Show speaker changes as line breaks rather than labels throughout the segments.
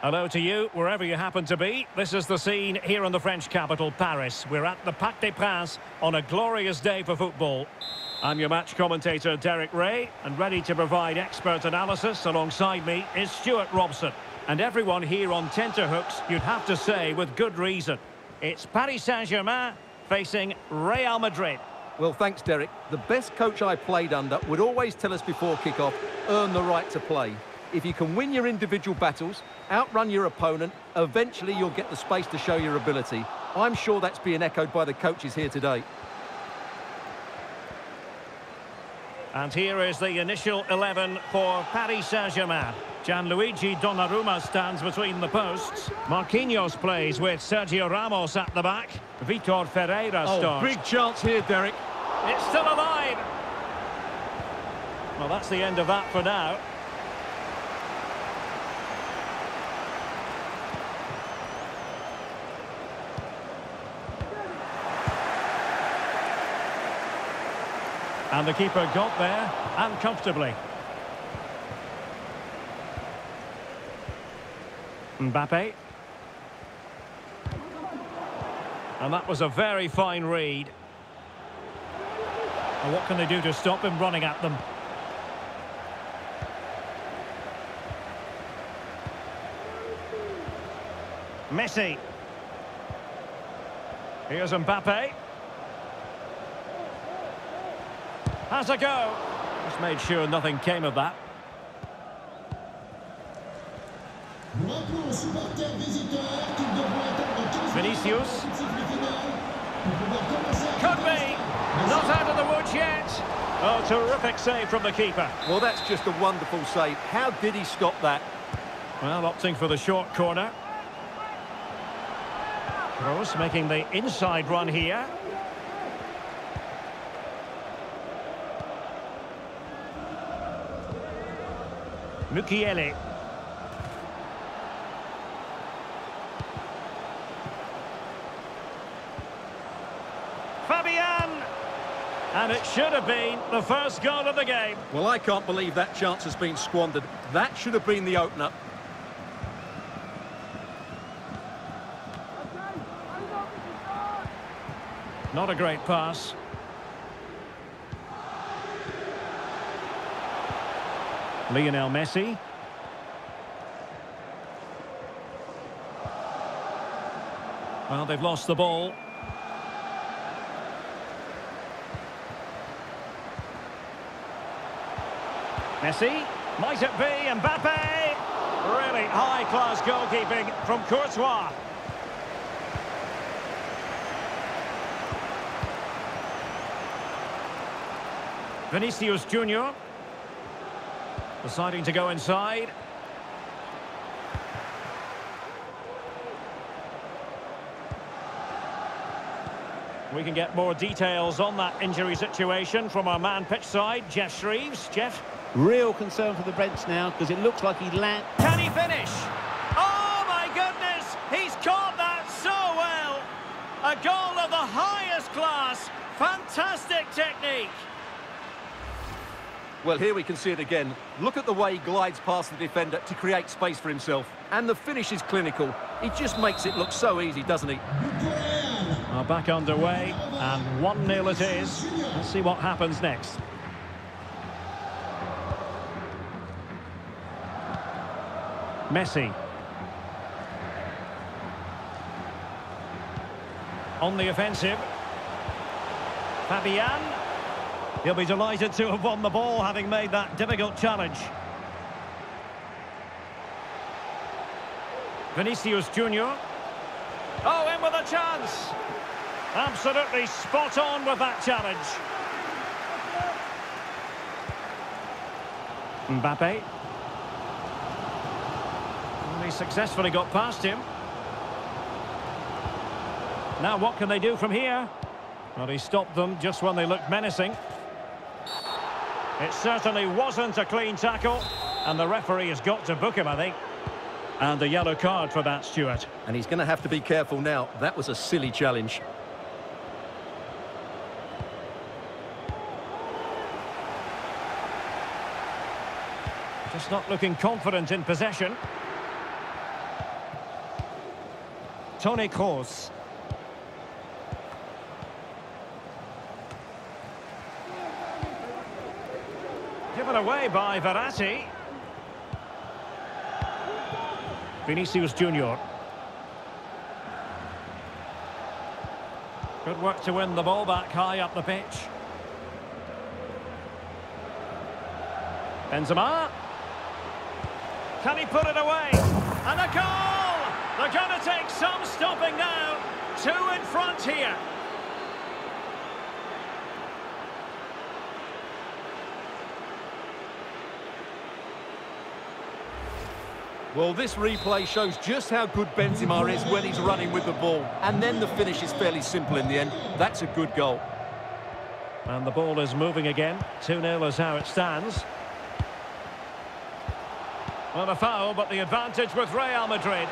Hello to you, wherever you happen to be. This is the scene here in the French capital, Paris. We're at the Parc des Princes on a glorious day for football. I'm your match commentator, Derek Rae, and ready to provide expert analysis alongside me is Stewart Robson. And everyone here on tenterhooks, you'd have to say with good reason. It's Paris Saint-Germain facing Real Madrid.
Well, thanks, Derek. The best coach I played under would always tell us before kick-off, earn the right to play. If you can win your individual battles, outrun your opponent, eventually you'll get the space to show your ability. I'm sure that's being echoed by the coaches here today.
And here is the initial 11 for Paris Saint-Germain. Gianluigi Donnarumma stands between the posts. Marquinhos plays with Sergio Ramos at the back. Vitor Ferreira
oh,
starts.
big chance here, Derek.
It's still alive. Well, that's the end of that for now. And the keeper got there, and comfortably. Mbappe. And that was a very fine read. And what can they do to stop him running at them? Messi. Here's Mbappe. Has a go. Just made sure nothing came of that. Vinicius. Could be. Not out of the woods yet. Oh, terrific save from the keeper.
Well, that's just a wonderful save. How did he stop that?
Well, opting for the short corner. Kroos making the inside run here. Mukiele. Fabian! And it should have been the first goal of the game.
Well, I can't believe that chance has been squandered. That should have been the opener.
Not a great pass. Lionel Messi. Well, they've lost the ball. Messi. Might it be Mbappe? Really high-class goalkeeping from Courtois. Vinicius Junior deciding to go inside. We can get more details on that injury situation from our man pitch side, Geoff Shreeves. Geoff?
Real concern for the Reds now because it looks like he land.
Can he finish? Oh my goodness! He's caught that so well! A goal of the highest class. Fantastic technique.
Well, here we can see it again. Look at the way he glides past the defender to create space for himself. And the finish is clinical. He just makes it look so easy, doesn't he?
Back underway, and 1-0 it is. Let's see what happens next. Messi. On the offensive. Fabian. He'll be delighted to have won the ball, having made that difficult challenge. Vinicius Junior. Oh, in with a chance. Absolutely spot on with that challenge. Mbappe. And he successfully got past him. Now what can they do from here? Well, he stopped them just when they looked menacing. It certainly wasn't a clean tackle, and the referee has got to book him, I think. And a yellow card for that, Stewart.
And he's going to have to be careful now. That was a silly challenge.
Just not looking confident in possession. Toni Kroos. Away by Verratti. Vinicius Junior. Good work to win the ball back high up the pitch. Benzema. Can he put it away? And a goal! They're going to take some stopping now. Two in front here.
Well, this replay shows just how good Benzema is when he's running with the ball. And then the finish is fairly simple in the end. That's a good goal.
And the ball is moving again. 2-0 is how it stands. Well, a foul, but the advantage with Real Madrid.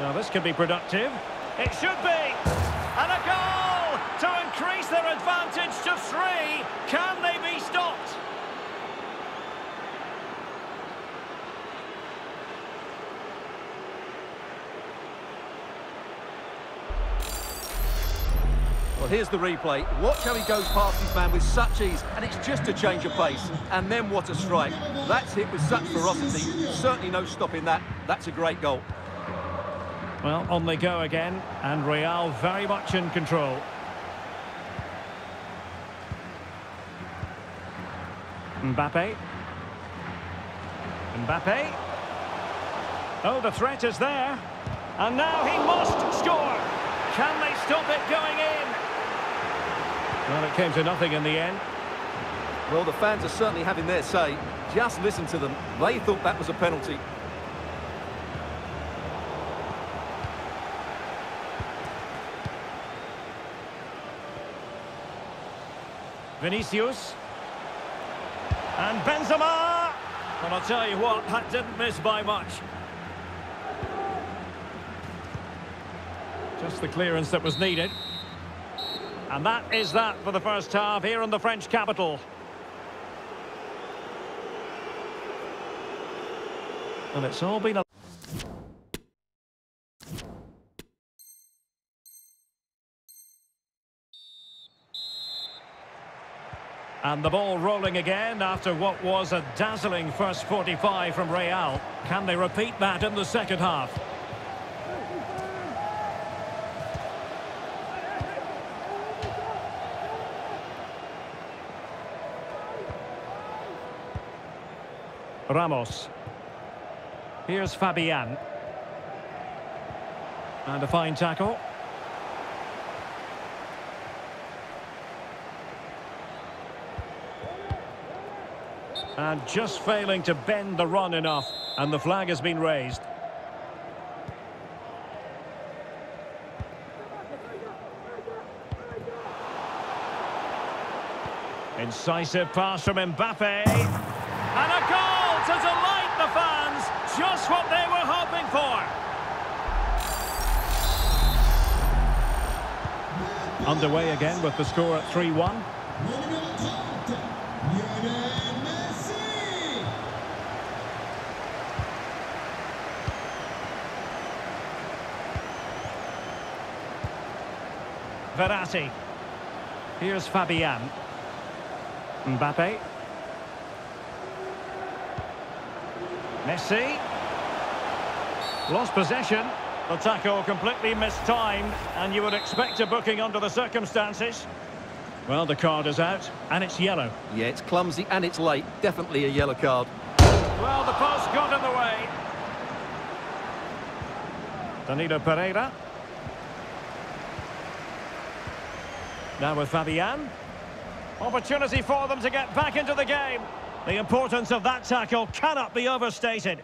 Now, this could be productive. It should be! And a goal to increase their advantage to three. Can they be stopped?
Well, here's the replay. Watch how he goes past his man with such ease, and it's just a change of pace. And then what a strike. That's hit with such ferocity. Certainly no stopping that. That's a great goal.
Well, on they go again, and Real very much in control. Mbappe. Mbappe. Oh, the threat is there. And now he must score. Can they stop it going in? Well, it came to nothing in the end.
Well, the fans are certainly having their say. Just listen to them. They thought that was a penalty.
Vinicius. And Benzema! And I'll tell you what, that didn't miss by much. Just the clearance that was needed. And that is that for the first half here in the French capital. And it's all been a... And the ball rolling again after what was a dazzling first 45 from Real. Can they repeat that in the second half? Ramos. Here's Fabian. And a fine tackle. And just failing to bend the run enough. And the flag has been raised. Incisive pass from Mbappe. And a goal to delight the fans. Just what they were hoping for. Underway again with the score at 3-1. Verratti. Here's Fabian. Mbappe. Messi. Lost possession. The tackle completely missed mistimed, and you would expect a booking under the circumstances. Well, the card is out, and it's yellow.
Yeah, it's clumsy and it's late. Definitely a yellow card.
Well, the pass got in the way. Danilo Pereira. Now with Fabian. Opportunity for them to get back into the game. The importance of that tackle cannot be overstated.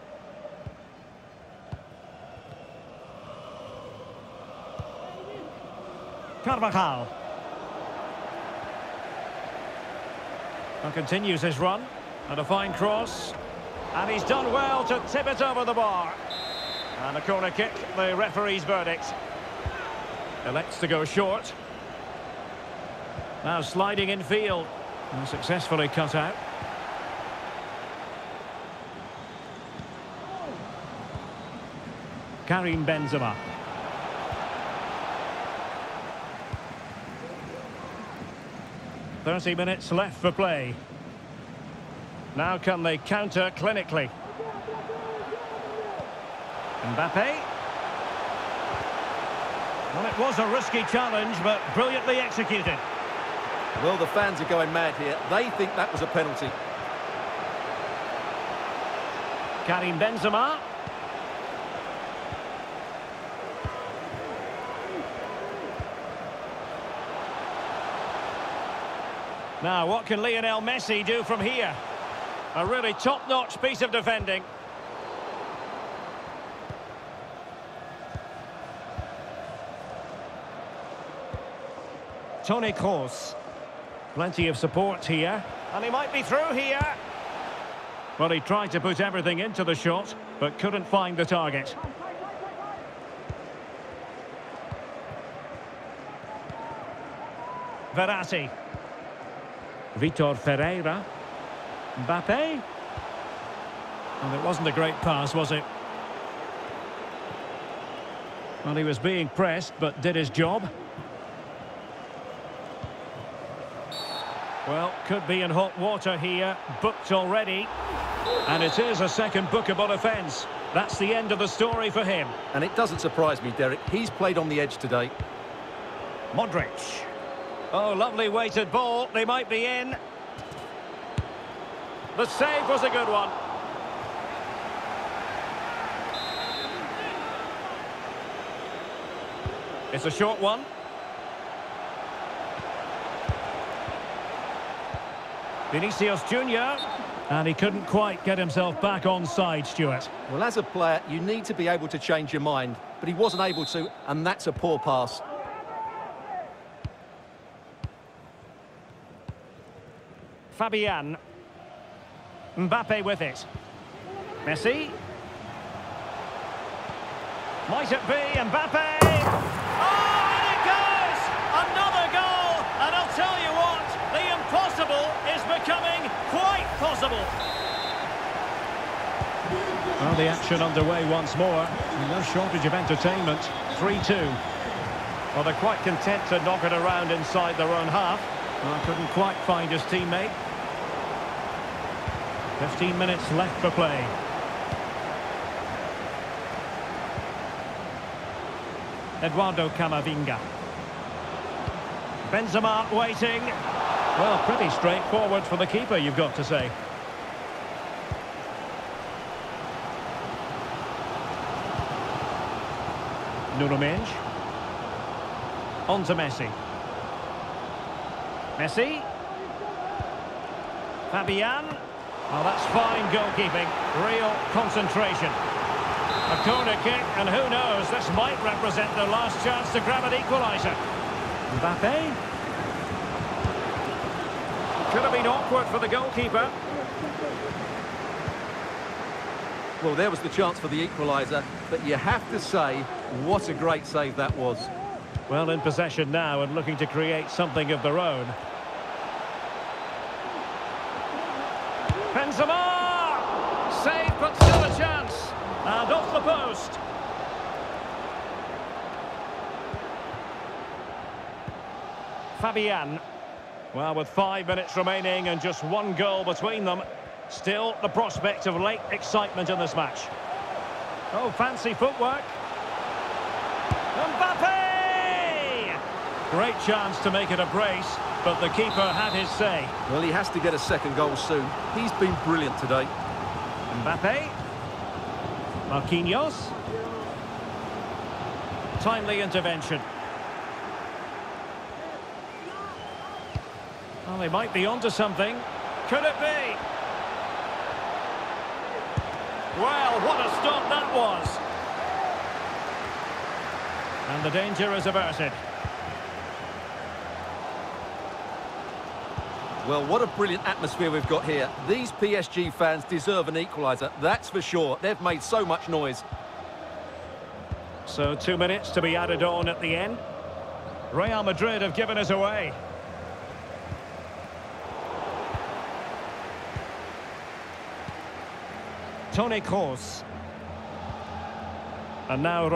Carvajal. And continues his run. And a fine cross. And he's done well to tip it over the bar. And a corner kick, the referee's verdict. Elects to go short. Now sliding in field. And successfully cut out. Karim Benzema. Thirty minutes left for play. Now can they counter clinically? Mbappe. Well, it was a risky challenge, but brilliantly executed.
Well, the fans are going mad here. They think that was a penalty.
Karim Benzema. Now, what can Lionel Messi do from here? A really top-notch piece of defending. Toni Kroos. Plenty of support here. And he might be through here. Well, he tried to put everything into the shot, but couldn't find the target. Verratti. Vitor Ferreira. Mbappe. And it wasn't a great pass, was it? Well, he was being pressed, but did his job. Well, could be in hot water here. Booked already. And it is a second bookable offence. That's the end of the story for him.
And it doesn't surprise me, Derek. He's played on the edge today.
Modric. Oh, lovely weighted ball. They might be in. The save was a good one. It's a short one. Vinicius Junior. And he couldn't quite get himself back on side, Stewart.
Well, as a player, you need to be able to change your mind. But he wasn't able to, and that's a poor pass.
Fabian. Mbappe with it. Messi. Might it be Mbappe? Oh, and it goes! Another goal! And I'll tell you what, the impossible is becoming quite possible. Well, the action underway once more. No shortage of entertainment. 3-2. Well, they're quite content to knock it around inside their own half. Well, couldn't quite find his teammate. 15 minutes left for play. Eduardo Camavinga. Benzema waiting. Well, pretty straightforward for the keeper, you've got to say. Nuno Mendes. On to Messi. Messi. Fabian. Well, that's fine goalkeeping. Real concentration. A corner kick, and who knows, this might represent their last chance to grab an equaliser. Mbappe. Could have been awkward for the goalkeeper.
Well, there was the chance for the equaliser, but you have to say, what a great save that was.
Well, in possession now and looking to create something of their own. Benzema! Save, but still a chance. And off the post. Fabian. Well, with five minutes remaining and just one goal between them, still the prospect of late excitement in this match. Oh, fancy footwork. Mbappe! Great chance to make it a brace, but the keeper had his say.
Well, he has to get a second goal soon. He's been brilliant today.
Mbappe. Marquinhos. Timely intervention. Well, they might be onto something. Could it be? Well, what a stop that was. And the danger is averted.
Well, what a brilliant atmosphere we've got here. These PSG fans deserve an equaliser, that's for sure. They've made so much noise.
So two minutes to be added on at the end. Real Madrid have given us away. Toni Kroos. And now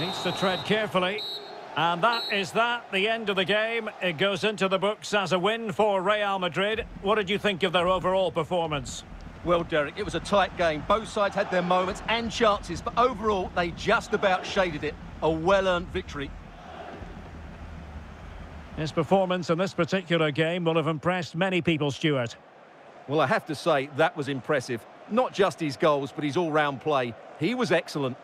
Needs to tread carefully. And that is that, the end of the game. It goes into the books as a win for Real Madrid. What did you think of their overall performance?
Well, Derek, it was a tight game. Both sides had their moments and chances, but overall, they just about shaded it. A well-earned victory.
His performance in this particular game will have impressed many people, Stewart.
Well, I have to say, that was impressive. Not just his goals, but his all-round play. He was excellent.